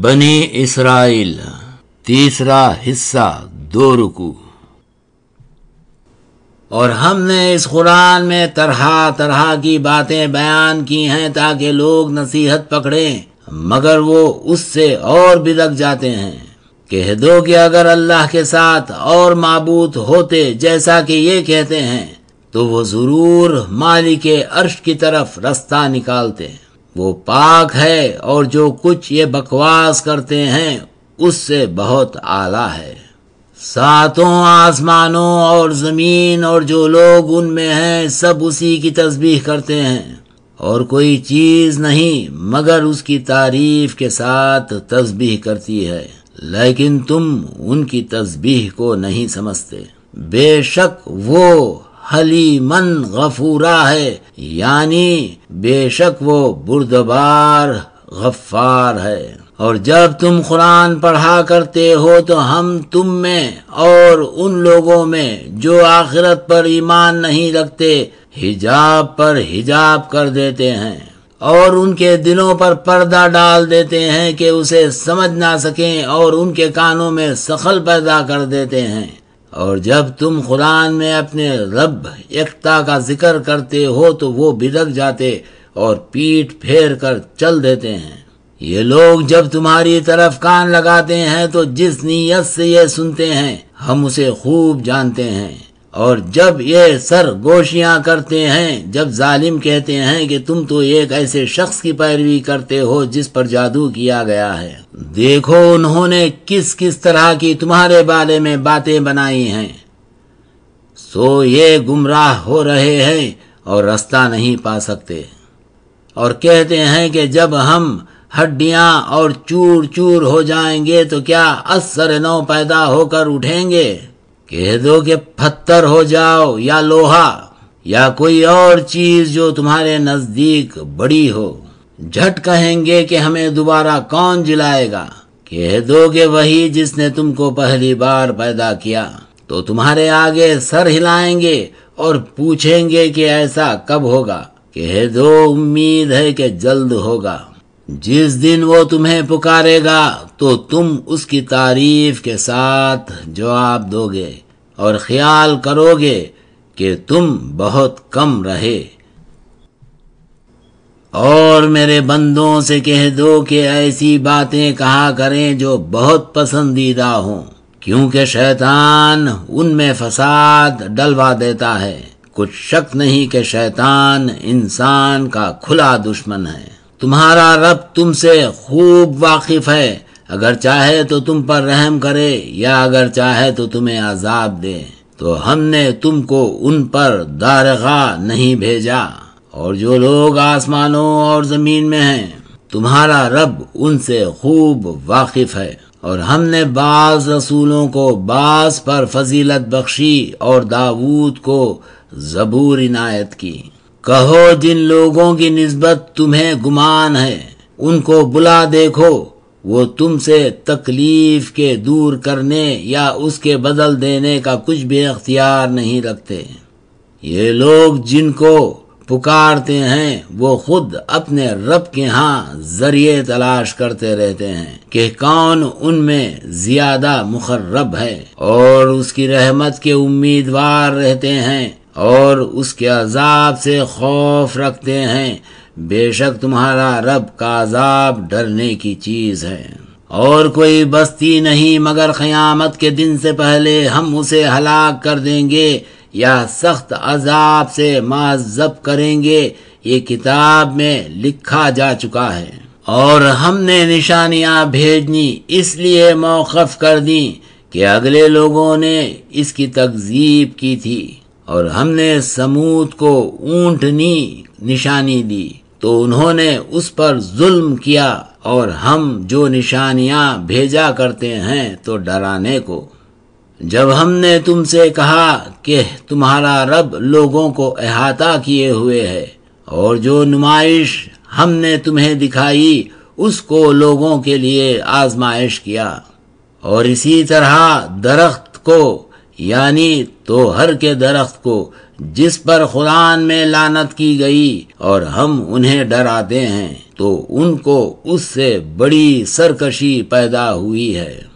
بنی اسرائیل، تیسرا حصہ دو رکو اور ہم نے اس قرآن میں طرح طرح کی باتیں بیان کی ہیں تاکہ لوگ نصیحت پکڑیں، مگر وہ اس سے اور بدک جاتے ہیں۔ کہہ دو کہ اگر اللہ کے ساتھ اور معبود ہوتے جیسا کہ یہ کہتے ہیں، تو وہ ضرور مالک عرش کی طرف رستہ نکالتے۔ وہ پاک ہے اور جو کچھ یہ بکواس کرتے ہیں اس سے بہت اعلیٰ ہے۔ ساتوں آسمانوں اور زمین اور جو لوگ ان میں ہیں سب اسی کی تسبیح کرتے ہیں۔ اور کوئی چیز نہیں مگر اس کی تعریف کے ساتھ تسبیح کرتی ہے۔ لیکن تم ان کی تسبیح کو نہیں سمجھتے۔ بے شک وہ حلی من غفورا ہے یعنی بے شک وہ بردبار غفار ہے۔ اور جب تم قرآن پڑھا کرتے ہو تو ہم تم میں اور ان لوگوں میں جو آخرت پر ایمان نہیں رکھتے، حجاب پر حجاب کر دیتے ہیں۔ اور ان کے دلوں پر پردہ ڈال دیتے ہیں کہ اسے سمجھ نہ سکیں اور ان کے کانوں میں سخل پیدا کر دیتے ہیں۔ اور جب تم قرآن میں اپنے رب یکتا کا ذکر کرتے ہو تو وہ بدک جاتے اور پیٹ پھیر کر چل دیتے ہیں۔ یہ لوگ جب تمہاری طرف کان لگاتے ہیں تو جس نیت سے یہ سنتے ہیں، ہم اسے خوب جانتے ہیں۔ اور جب یہ سر گوشیاں کرتے ہیں، جب ظالم کہتے ہیں کہ تم تو ایک ایسے شخص کی پیروی کرتے ہو جس پر جادو کیا گیا ہے۔ دیکھو انہوں نے کس کس طرح کی تمہارے بارے میں باتیں بنائی ہیں۔ سو یہ گمراہ ہو رہے ہیں اور رستہ نہیں پا سکتے۔ اور کہتے ہیں کہ جب ہم ہڈیاں اور چور چور ہو جائیں گے تو کیا اثر نو پیدا ہو کر اٹھیں گے؟ کہہ دو کہ پتھر ہو جاؤ یا لوہا یا کوئی اور چیز جو تمہارے نزدیک بڑی ہو۔ جھٹ کہیں گے کہ ہمیں دوبارہ کون جلائے گا۔ کہہ دو کہ وہی جس نے تم کو پہلی بار پیدا کیا۔ تو تمہارے آگے سر ہلائیں گے اور پوچھیں گے کہ ایسا کب ہوگا۔ کہہ دو امید ہے کہ جلد ہوگا۔ جس دن وہ تمہیں پکارے گا، تو تم اس کی تعریف کے ساتھ جواب دو گے اور خیال کرو گے کہ تم بہت کم رہے۔ اور میرے بندوں سے کہہ دو کہ ایسی باتیں کہا کریں جو بہت پسندیدہ ہوں، کیونکہ شیطان ان میں فساد ڈلوا دیتا ہے۔ کچھ شک نہیں کہ شیطان انسان کا کھلا دشمن ہے۔ تمہارا رب تم سے خوب واقف ہے۔ اگر چاہے تو تم پر رحم کرے، یا اگر چاہے تو تمہیں عذاب دے۔ تو ہم نے تم کو ان پر دارغاہ نہیں بھیجا۔ اور جو لوگ آسمانوں اور زمین میں ہیں، تمہارا رب ان سے خوب واقف ہے۔ اور ہم نے بعض رسولوں کو بعض پر فضیلت بخشی اور داود کو زبور عنایت کی۔ کہو جن لوگوں کی نسبت تمہیں گمان ہے، ان کو بلا دیکھو، وہ تم سے تکلیف کے دور کرنے یا اس کے بدل دینے کا کچھ بھی اختیار نہیں رکھتے۔ یہ لوگ جن کو پکارتے ہیں، وہ خود اپنے رب کے ہاں ذریعے تلاش کرتے رہتے ہیں کہ کون ان میں زیادہ مخرب ہے۔ اور اس کی رحمت کے امیدوار رہتے ہیں۔ اور اس کے عذاب سے خوف رکھتے ہیں۔ بے شک تمہارا رب کا عذاب ڈرنے کی چیز ہے۔ اور کوئی بستی نہیں، مگر قیامت کے دن سے پہلے ہم اسے ہلاک کر دیں گے یا سخت عذاب سے معذب کریں گے۔ یہ کتاب میں لکھا جا چکا ہے۔ اور ہم نے نشانیاں بھیجنی، اس لیے موقف کر دی کہ اگلے لوگوں نے اس کی تکزیب کی تھی۔ اور ہم نے سمود کو اونٹنی نشانی دی۔ تو انہوں نے اس پر ظلم کیا اور ہم جو نشانیاں بھیجا کرتے ہیں تو ڈرانے کو۔ جب ہم نے تم سے کہا کہ تمہارا رب لوگوں کو احاطہ کیے ہوئے ہے اور جو نمائش ہم نے تمہیں دکھائی، اس کو لوگوں کے لیے آزمائش کیا۔ اور اسی طرح درخت کو یعنی تو ہر کے درخت کو جس پر قرآن میں لانت کی گئی اور ہم انہیں ڈراتے ہیں تو ان کو اس سے بڑی سرکشی پیدا ہوئی ہے۔